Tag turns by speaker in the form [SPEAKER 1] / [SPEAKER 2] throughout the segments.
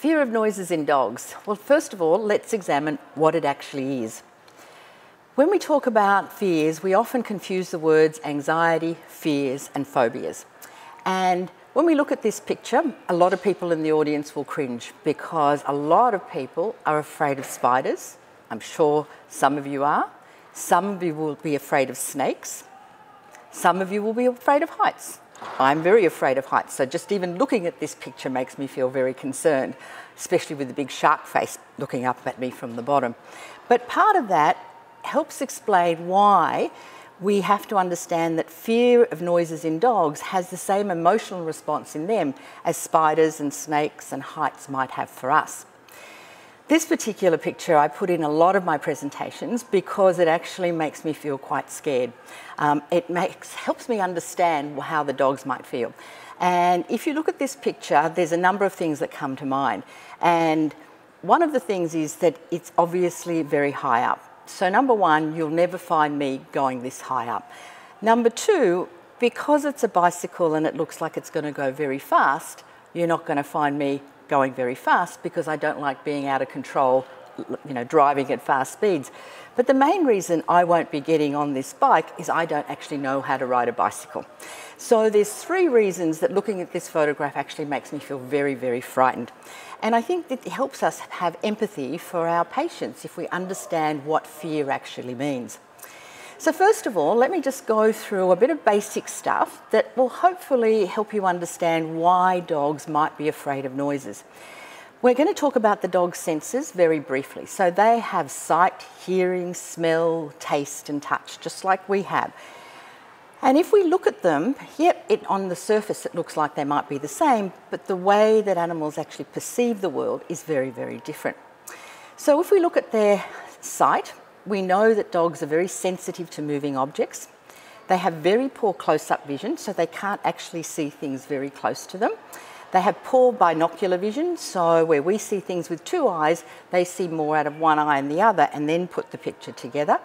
[SPEAKER 1] Fear of noises in dogs. Well, first of all, let's examine what it actually is. When we talk about fears, we often confuse the words anxiety, fears, and phobias. And when we look at this picture, a lot of people in the audience will cringe because a lot of people are afraid of spiders. I'm sure some of you are. Some of you will be afraid of snakes. Some of you will be afraid of heights. I'm very afraid of heights, so just even looking at this picture makes me feel very concerned, especially with the big shark face looking up at me from the bottom. But part of that helps explain why we have to understand that fear of noises in dogs has the same emotional response in them as spiders and snakes and heights might have for us. This particular picture I put in a lot of my presentations because it actually makes me feel quite scared. Um, it makes, helps me understand how the dogs might feel. And if you look at this picture, there's a number of things that come to mind. And one of the things is that it's obviously very high up. So number one, you'll never find me going this high up. Number two, because it's a bicycle and it looks like it's going to go very fast, you're not going to find me going very fast because I don't like being out of control, you know, driving at fast speeds. But the main reason I won't be getting on this bike is I don't actually know how to ride a bicycle. So there's three reasons that looking at this photograph actually makes me feel very, very frightened. And I think it helps us have empathy for our patients if we understand what fear actually means. So first of all, let me just go through a bit of basic stuff that will hopefully help you understand why dogs might be afraid of noises. We're going to talk about the dog's senses very briefly. So they have sight, hearing, smell, taste and touch, just like we have. And if we look at them, yep, it, on the surface it looks like they might be the same, but the way that animals actually perceive the world is very, very different. So if we look at their sight, we know that dogs are very sensitive to moving objects. They have very poor close-up vision, so they can't actually see things very close to them. They have poor binocular vision, so where we see things with two eyes, they see more out of one eye and the other and then put the picture together.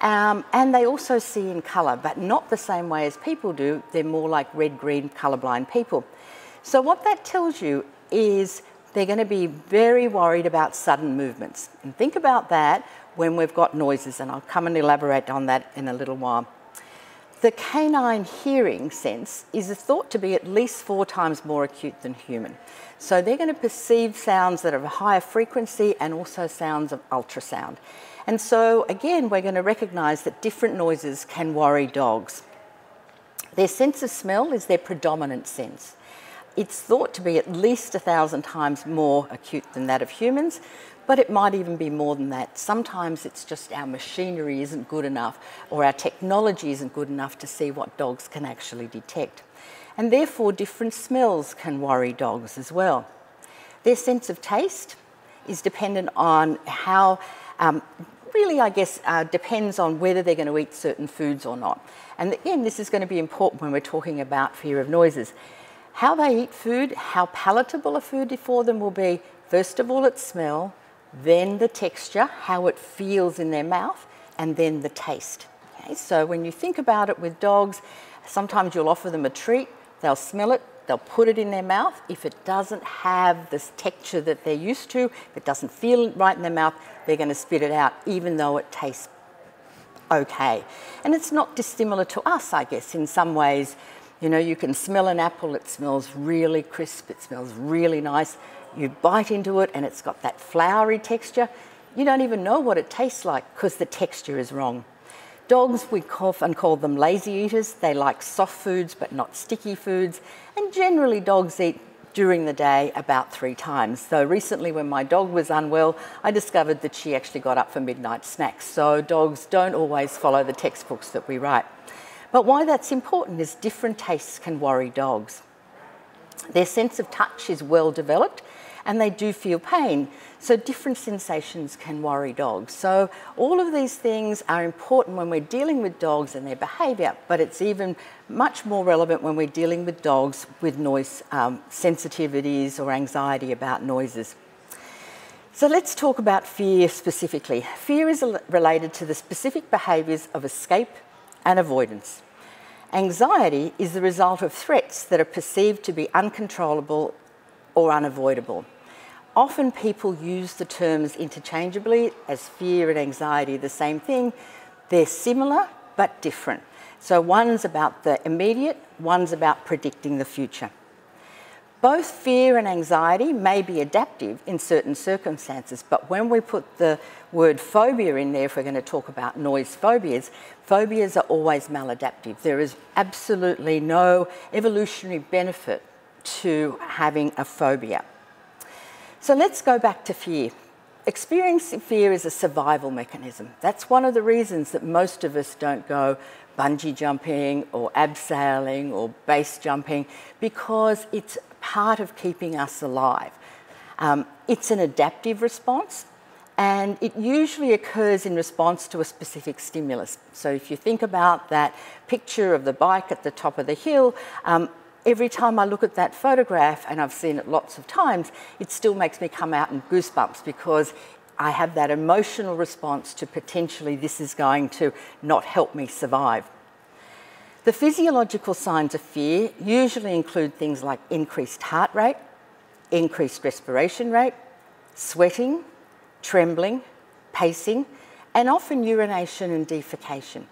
[SPEAKER 1] Um, and they also see in colour, but not the same way as people do. They're more like red-green colourblind people. So what that tells you is they're going to be very worried about sudden movements. And think about that when we've got noises, and I'll come and elaborate on that in a little while. The canine hearing sense is thought to be at least four times more acute than human. So they're going to perceive sounds that are of a higher frequency and also sounds of ultrasound. And so, again, we're going to recognise that different noises can worry dogs. Their sense of smell is their predominant sense. It's thought to be at least a thousand times more acute than that of humans, but it might even be more than that. Sometimes it's just our machinery isn't good enough or our technology isn't good enough to see what dogs can actually detect. And therefore, different smells can worry dogs as well. Their sense of taste is dependent on how um, really, I guess, uh, depends on whether they're going to eat certain foods or not. And again, this is going to be important when we're talking about fear of noises. How they eat food, how palatable a food for them will be, first of all, its smell, then the texture, how it feels in their mouth, and then the taste. Okay? So when you think about it with dogs, sometimes you'll offer them a treat, they'll smell it, They'll put it in their mouth. If it doesn't have this texture that they're used to, if it doesn't feel right in their mouth, they're going to spit it out, even though it tastes okay. And it's not dissimilar to us, I guess, in some ways. You know, you can smell an apple, it smells really crisp, it smells really nice. You bite into it and it's got that floury texture. You don't even know what it tastes like because the texture is wrong. Dogs, we often call them lazy eaters. They like soft foods but not sticky foods. And generally, dogs eat during the day about three times. So recently when my dog was unwell, I discovered that she actually got up for midnight snacks. So dogs don't always follow the textbooks that we write. But why that's important is different tastes can worry dogs. Their sense of touch is well developed and they do feel pain. So different sensations can worry dogs. So all of these things are important when we're dealing with dogs and their behaviour, but it's even much more relevant when we're dealing with dogs with noise um, sensitivities or anxiety about noises. So let's talk about fear specifically. Fear is related to the specific behaviours of escape and avoidance. Anxiety is the result of threats that are perceived to be uncontrollable or unavoidable. often people use the terms interchangeably as fear and anxiety the same thing. They're similar but different. So one's about the immediate, one's about predicting the future. Both fear and anxiety may be adaptive in certain circumstances, but when we put the word phobia in there, if we're going to talk about noise phobias, phobias are always maladaptive. There is absolutely no evolutionary benefit to having a phobia. So let's go back to fear. Experiencing fear is a survival mechanism. That's one of the reasons that most of us don't go bungee jumping or abseiling or base jumping because it's part of keeping us alive. Um, it's an adaptive response and it usually occurs in response to a specific stimulus. So if you think about that picture of the bike at the top of the hill, um, every time I look at that photograph, and I've seen it lots of times, it still makes me come out in goosebumps because I have that emotional response to potentially this is going to not help me survive. The physiological signs of fear usually include things like increased heart rate, increased respiration rate, sweating, trembling, pacing, and often urination and defecation.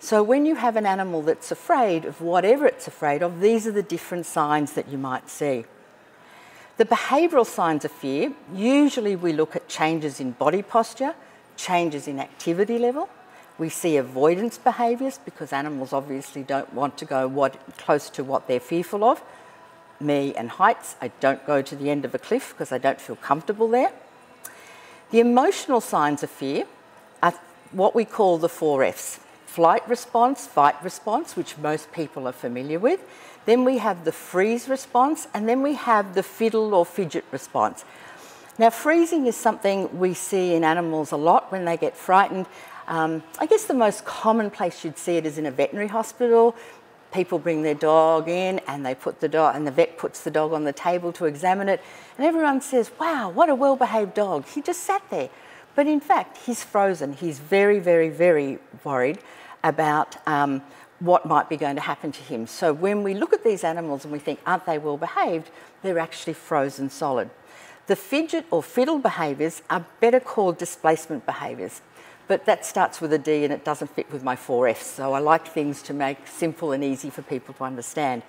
[SPEAKER 1] So when you have an animal that's afraid of whatever it's afraid of, these are the different signs that you might see. The behavioural signs of fear, usually we look at changes in body posture, changes in activity level, we see avoidance behaviours because animals obviously don't want to go what, close to what they're fearful of. Me and heights, I don't go to the end of a cliff because I don't feel comfortable there. The emotional signs of fear are what we call the four Fs flight response, fight response, which most people are familiar with. Then we have the freeze response, and then we have the fiddle or fidget response. Now, freezing is something we see in animals a lot when they get frightened. Um, I guess the most common place you'd see it is in a veterinary hospital. People bring their dog in and they put the dog, and the vet puts the dog on the table to examine it, and everyone says, Wow, what a well behaved dog. He just sat there. But in fact, he's frozen. He's very, very, very worried about um, what might be going to happen to him. So when we look at these animals and we think, aren't they well behaved? They're actually frozen solid. The fidget or fiddle behaviours are better called displacement behaviours but that starts with a D and it doesn't fit with my four Fs. So I like things to make simple and easy for people to understand.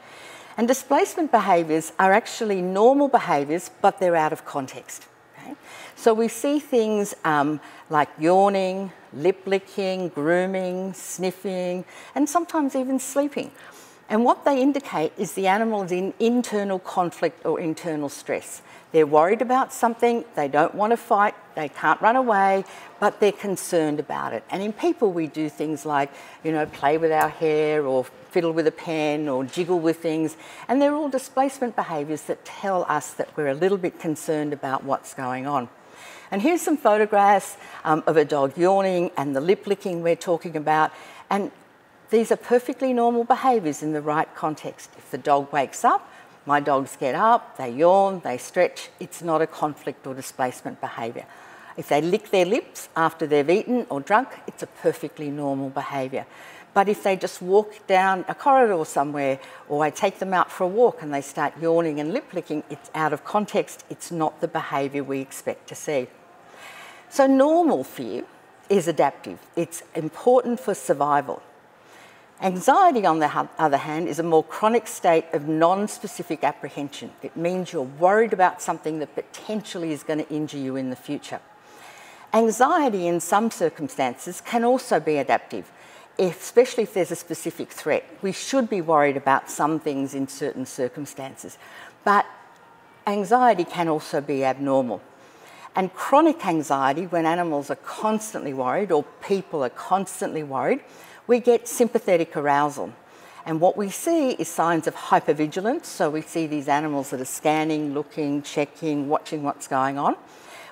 [SPEAKER 1] And displacement behaviours are actually normal behaviours, but they're out of context. Okay? So we see things um, like yawning, lip licking, grooming, sniffing, and sometimes even sleeping. And what they indicate is the animal is in internal conflict or internal stress. They're worried about something, they don't want to fight, they can't run away, but they're concerned about it. And in people, we do things like, you know, play with our hair or fiddle with a pen or jiggle with things. And they're all displacement behaviours that tell us that we're a little bit concerned about what's going on. And here's some photographs um, of a dog yawning and the lip licking we're talking about. And these are perfectly normal behaviours in the right context. If the dog wakes up, my dogs get up, they yawn, they stretch. It's not a conflict or displacement behaviour. If they lick their lips after they've eaten or drunk, it's a perfectly normal behaviour. But if they just walk down a corridor somewhere, or I take them out for a walk and they start yawning and lip licking, it's out of context. It's not the behaviour we expect to see. So, normal fear is adaptive, it's important for survival. Anxiety, on the other hand, is a more chronic state of non specific apprehension. It means you're worried about something that potentially is going to injure you in the future. Anxiety, in some circumstances, can also be adaptive, especially if there's a specific threat. We should be worried about some things in certain circumstances, but anxiety can also be abnormal. And chronic anxiety, when animals are constantly worried or people are constantly worried, we get sympathetic arousal. And what we see is signs of hypervigilance. So we see these animals that are scanning, looking, checking, watching what's going on.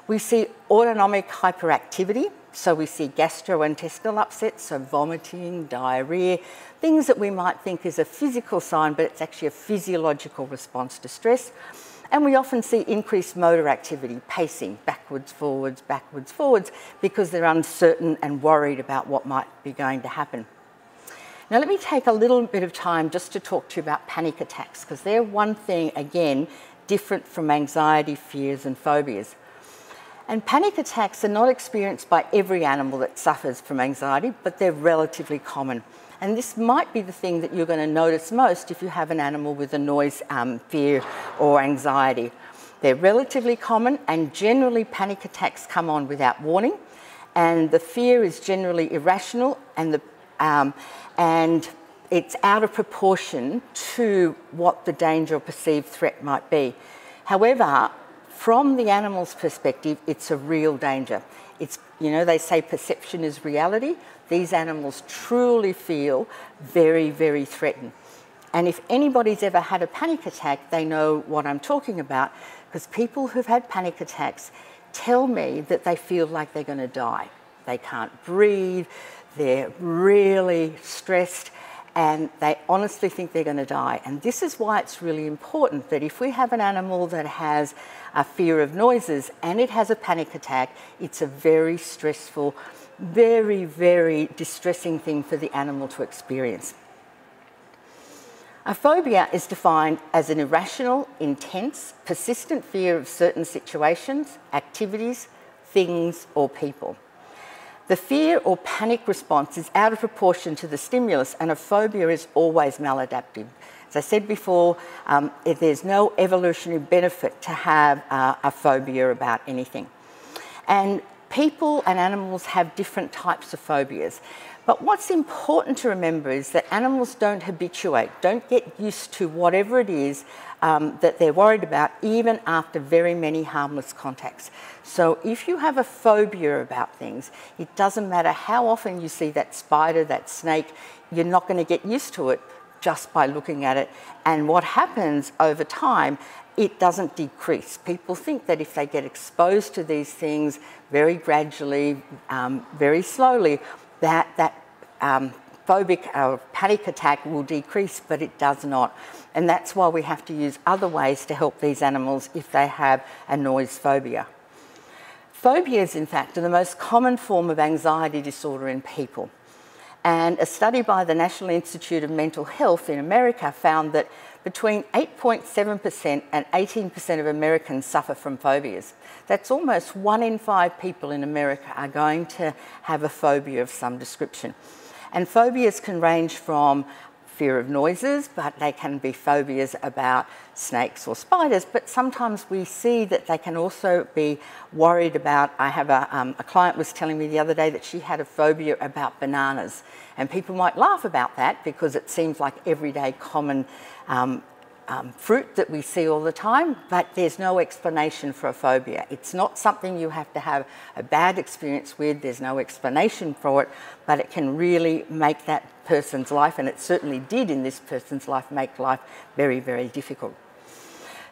[SPEAKER 1] We see autonomic hyperactivity. So we see gastrointestinal upset, so vomiting, diarrhea, things that we might think is a physical sign, but it's actually a physiological response to stress. And we often see increased motor activity, pacing backwards, forwards, backwards, forwards, because they're uncertain and worried about what might be going to happen. Now, let me take a little bit of time just to talk to you about panic attacks, because they're one thing, again, different from anxiety, fears, and phobias. And panic attacks are not experienced by every animal that suffers from anxiety, but they're relatively common. And this might be the thing that you're going to notice most if you have an animal with a noise um, fear or anxiety. They're relatively common, and generally, panic attacks come on without warning. And the fear is generally irrational, and, the, um, and it's out of proportion to what the danger or perceived threat might be. However, from the animal's perspective, it's a real danger. It's, you know, they say perception is reality. These animals truly feel very, very threatened. And if anybody's ever had a panic attack, they know what I'm talking about because people who've had panic attacks tell me that they feel like they're going to die. They can't breathe, they're really stressed, and they honestly think they're going to die. And this is why it's really important that if we have an animal that has a fear of noises and it has a panic attack, it's a very stressful, very, very distressing thing for the animal to experience. A phobia is defined as an irrational, intense, persistent fear of certain situations, activities, things, or people. The fear or panic response is out of proportion to the stimulus, and a phobia is always maladaptive. As I said before, um, there's no evolutionary benefit to have uh, a phobia about anything. And people and animals have different types of phobias. But what's important to remember is that animals don't habituate, don't get used to whatever it is um, that they're worried about, even after very many harmless contacts. So if you have a phobia about things, it doesn't matter how often you see that spider, that snake, you're not going to get used to it just by looking at it. And what happens over time, it doesn't decrease. People think that if they get exposed to these things very gradually, um, very slowly, that that um, phobic or uh, panic attack will decrease, but it does not. And that's why we have to use other ways to help these animals if they have a noise phobia. Phobias, in fact, are the most common form of anxiety disorder in people. And a study by the National Institute of Mental Health in America found that between 8.7% and 18% of Americans suffer from phobias. That's almost one in five people in America are going to have a phobia of some description. And phobias can range from fear of noises, but they can be phobias about snakes or spiders. But sometimes we see that they can also be worried about. I have a, um, a client was telling me the other day that she had a phobia about bananas, and people might laugh about that because it seems like everyday common um, um, fruit that we see all the time, but there's no explanation for a phobia. It's not something you have to have a bad experience with, there's no explanation for it, but it can really make that person's life, and it certainly did in this person's life, make life very, very difficult.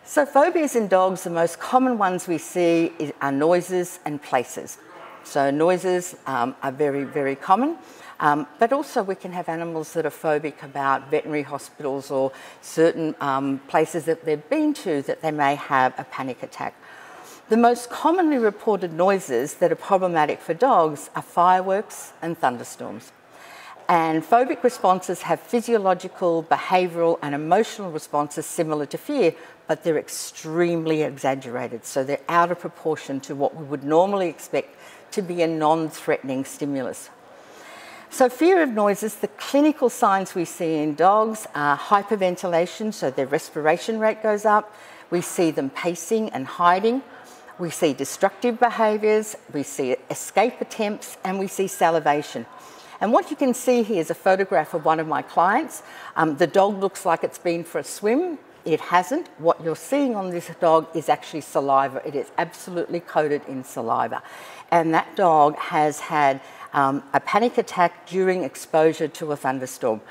[SPEAKER 1] So, phobias in dogs, the most common ones we see are noises and places. So, noises um, are very, very common. Um, but also we can have animals that are phobic about veterinary hospitals or certain um, places that they've been to that they may have a panic attack. The most commonly reported noises that are problematic for dogs are fireworks and thunderstorms. And phobic responses have physiological, behavioural, and emotional responses similar to fear, but they're extremely exaggerated. So they're out of proportion to what we would normally expect to be a non threatening stimulus. So, fear of noises, the clinical signs we see in dogs are hyperventilation, so their respiration rate goes up. We see them pacing and hiding. We see destructive behaviours. We see escape attempts, and we see salivation. And what you can see here is a photograph of one of my clients. Um, the dog looks like it's been for a swim. It hasn't. What you're seeing on this dog is actually saliva. It is absolutely coated in saliva. And that dog has had um, a panic attack during exposure to a thunderstorm.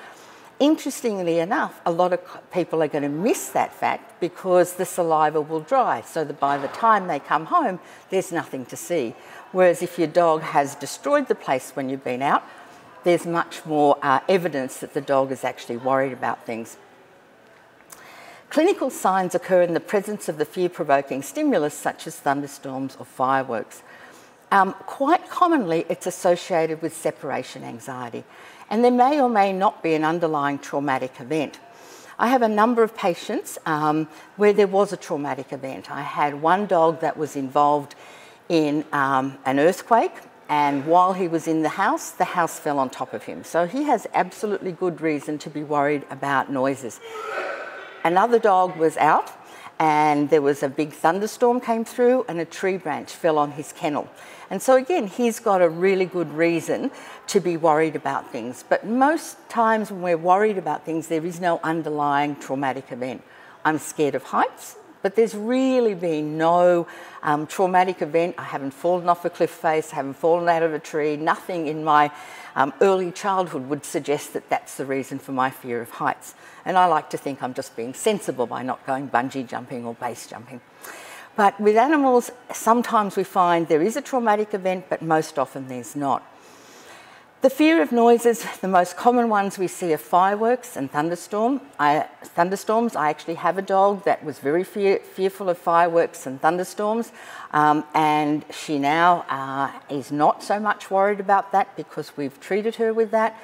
[SPEAKER 1] Interestingly enough, a lot of people are going to miss that fact because the saliva will dry, so that by the time they come home, there's nothing to see. Whereas if your dog has destroyed the place when you've been out, there's much more uh, evidence that the dog is actually worried about things. Clinical signs occur in the presence of the fear provoking stimulus, such as thunderstorms or fireworks. Um, quite commonly, it's associated with separation anxiety, and there may or may not be an underlying traumatic event. I have a number of patients um, where there was a traumatic event. I had one dog that was involved in um, an earthquake and while he was in the house, the house fell on top of him. So he has absolutely good reason to be worried about noises. Another dog was out and there was a big thunderstorm came through and a tree branch fell on his kennel. And so again, he's got a really good reason to be worried about things. But most times when we're worried about things, there is no underlying traumatic event. I'm scared of heights, but there's really been no um, traumatic event. I haven't fallen off a cliff face, I haven't fallen out of a tree. Nothing in my um, early childhood would suggest that that's the reason for my fear of heights. And I like to think I'm just being sensible by not going bungee jumping or base jumping. But with animals, sometimes we find there is a traumatic event, but most often there's not. The fear of noises, the most common ones we see are fireworks and thunderstorm. I, thunderstorms. I actually have a dog that was very fear, fearful of fireworks and thunderstorms, um, and she now uh, is not so much worried about that because we've treated her with that.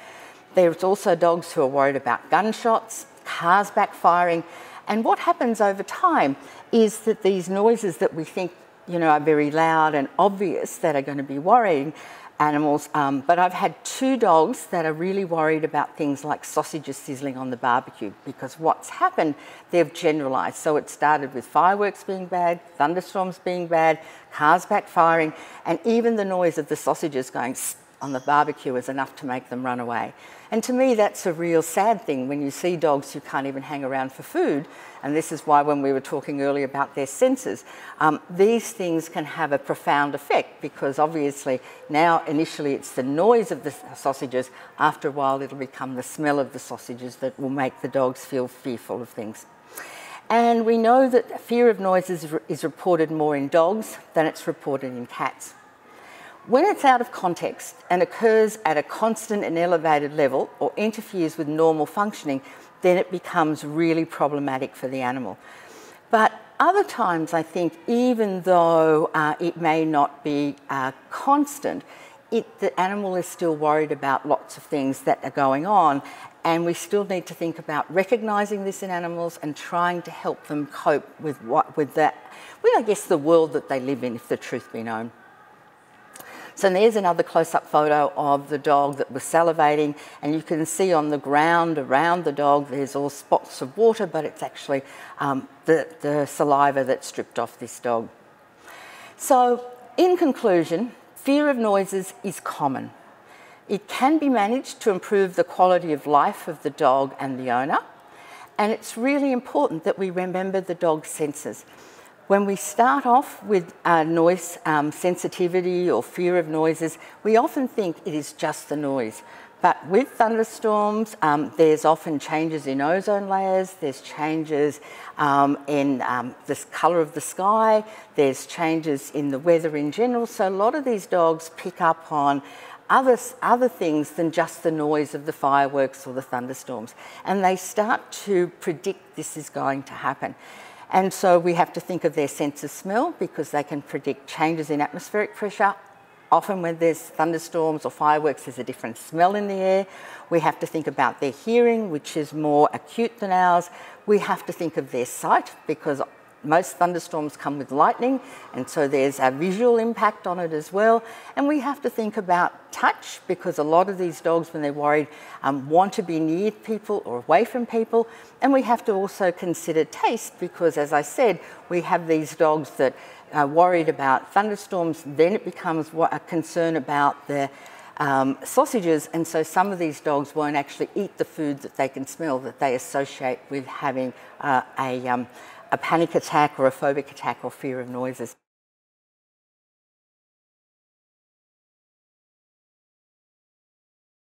[SPEAKER 1] There's also dogs who are worried about gunshots, cars backfiring, and what happens over time is that these noises that we think you know, are very loud and obvious that are going to be worrying animals, um, but I've had two dogs that are really worried about things like sausages sizzling on the barbecue because what's happened, they've generalised. So it started with fireworks being bad, thunderstorms being bad, cars backfiring, and even the noise of the sausages going on the barbecue is enough to make them run away. And to me, that's a real sad thing when you see dogs who can't even hang around for food. And this is why, when we were talking earlier about their senses, um, these things can have a profound effect because obviously now initially it's the noise of the sausages, after a while it'll become the smell of the sausages that will make the dogs feel fearful of things. And we know that fear of noise is, is reported more in dogs than it's reported in cats. When it's out of context and occurs at a constant and elevated level or interferes with normal functioning, then it becomes really problematic for the animal. But other times, I think, even though uh, it may not be uh, constant, it, the animal is still worried about lots of things that are going on, and we still need to think about recognizing this in animals and trying to help them cope with what with that, with I guess the world that they live in, if the truth be known. So there's another close-up photo of the dog that was salivating and you can see on the ground around the dog there's all spots of water but it's actually um, the, the saliva that stripped off this dog. So in conclusion, fear of noises is common. It can be managed to improve the quality of life of the dog and the owner and it's really important that we remember the dog's senses. When we start off with uh, noise um, sensitivity or fear of noises, we often think it is just the noise. But with thunderstorms, um, there's often changes in ozone layers, there's changes um, in um, the colour of the sky, there's changes in the weather in general. So a lot of these dogs pick up on other, other things than just the noise of the fireworks or the thunderstorms. And they start to predict this is going to happen. And so we have to think of their sense of smell because they can predict changes in atmospheric pressure. Often when there's thunderstorms or fireworks, there's a different smell in the air. We have to think about their hearing, which is more acute than ours. We have to think of their sight because most thunderstorms come with lightning, and so there's a visual impact on it as well. And we have to think about touch because a lot of these dogs, when they're worried, um, want to be near people or away from people. And we have to also consider taste because, as I said, we have these dogs that are worried about thunderstorms, then it becomes a concern about the um, sausages, and so some of these dogs won't actually eat the food that they can smell that they associate with having uh, a, um, a panic attack or a phobic attack or fear of noises.